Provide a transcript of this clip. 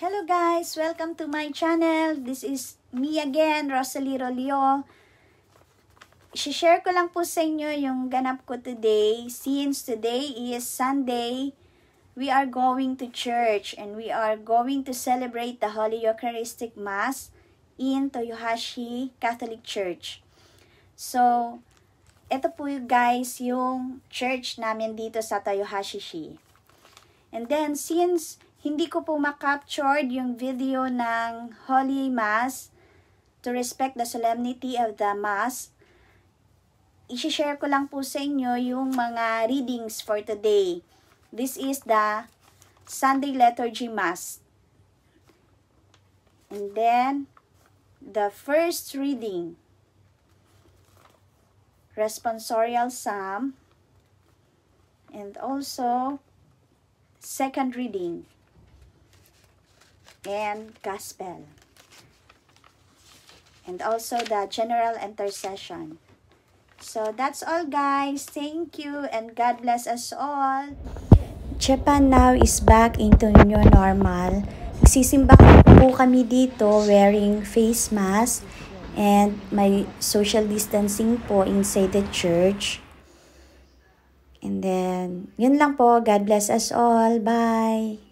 Hello guys! Welcome to my channel. This is me again, Rosalie Rolio. share ko lang po sa inyo yung ganap ko today. Since today is Sunday, we are going to church and we are going to celebrate the Holy Eucharistic Mass in Toyohashi Catholic Church. So, ito po guys yung church namin dito sa Toyohashi. And then, since hindi ko po ma-captured yung video ng Holy Mass to respect the solemnity of the Mass, i-share ko lang po sa inyo yung mga readings for today. This is the Sunday Liturgy Mass. And then, the first reading, Responsorial Psalm, and also, second reading, and gospel. And also the general intercession. So that's all guys. Thank you and God bless us all. Japan now is back into new normal. Nagsisimba po kami dito wearing face mask and may social distancing po inside the church. And then, yun lang po. God bless us all. Bye!